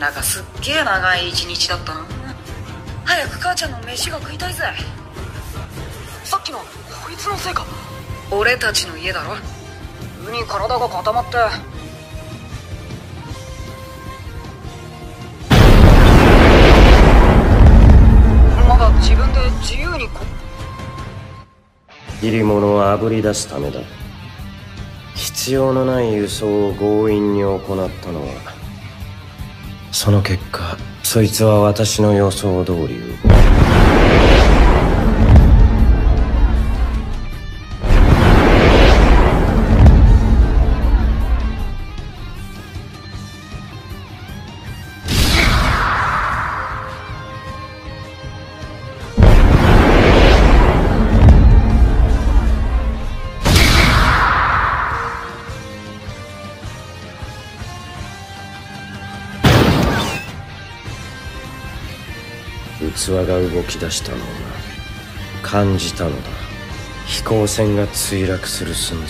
だかすっげえ長い一日だったな早く母ちゃんの飯が食いたいぜ。さっきのこいつのせいか。俺たちの家だろ。急に体が固まって。まだ自分で自由にこ入り物をあぶり出すためだ。必要のない輸送を強引に行ったのはその結果そいつは私の予想通り動く器が動き出したのを感じたのだ。飛行船が墜落する寸前。